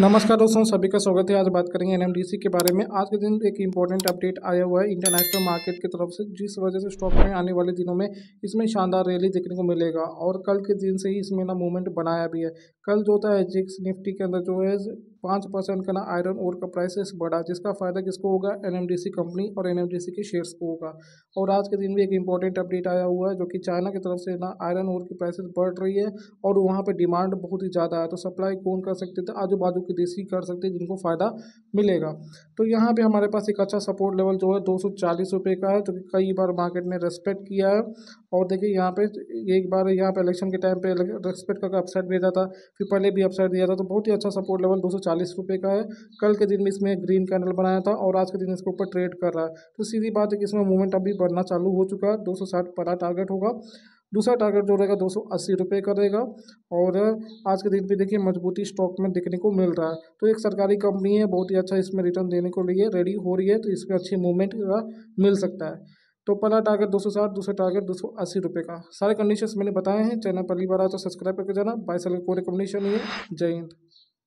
नमस्कार दोस्तों, सभी का स्वागत है। आज बात करेंगे एनएमडीसी के बारे में। आज के दिन एक इंपॉर्टेंट अपडेट आया हुआ है इंटरनेशनल मार्केट की तरफ़ से, जिस वजह से स्टॉक में आने वाले दिनों में इसमें शानदार रैली देखने को मिलेगा और कल के दिन से ही इसमें ना मूवमेंट बनाया भी है। कल जो होता है जिक्स निफ्टी के अंदर जो है पाँच परसेंट का ना आयरन ओर का प्राइसेस बढ़ा, जिसका फ़ायदा किसको होगा? एनएमडीसी कंपनी और एनएमडीसी के शेयर्स को होगा। और आज के दिन भी एक इंपॉर्टेंट अपडेट आया हुआ है, जो कि चाइना की तरफ़ से ना आयरन ओर की प्राइसेस बढ़ रही है और वहाँ पर डिमांड बहुत ही ज़्यादा है। तो सप्लाई कौन कर सकते थे? आजू बाजू के देश ही कर सकते जिनको फ़ायदा मिलेगा। तो यहाँ पर हमारे पास एक अच्छा सपोर्ट लेवल जो है, दो सौ का है, जो कि कई बार मार्केट ने रेस्पेक्ट किया है। और देखिए, यहाँ पे एक बार यहाँ पे इलेक्शन के टाइम पे रेस्पेक्ट करके अपसाइड भेजा था, फिर पहले भी अपसाइड दिया था तो बहुत ही अच्छा सपोर्ट लेवल दो सौ चालीस चालीस रुपये का है। कल के दिन में इसमें ग्रीन कैंडल बनाया था और आज के दिन इसके ऊपर ट्रेड कर रहा है। तो सीधी बात है कि इसमें मूवमेंट अभी बढ़ना चालू हो चुका है। दो सौ साठ पड़ा टारगेट होगा। दूसरा टारगेट जो रहेगा, दो सौ अस्सी रुपये का रहेगा। और आज के दिन भी देखिए, मजबूती स्टॉक में देखने को मिल रहा है। तो एक सरकारी कंपनी है, बहुत ही अच्छा इसमें रिटर्न देने को लिए रेडी हो रही है तो इसमें अच्छी मूवमेंट मिल सकता है। तो पहला टारगेट दो सौ साठ, दूसरा टारगेट दो सौ अस्सी रुपये का। सारे कंडीशंस मैंने बताए हैं। चैनल पहली बार आया तो सब्सक्राइब करके जाना। बाई साल कोई नहीं है। जय हिंद।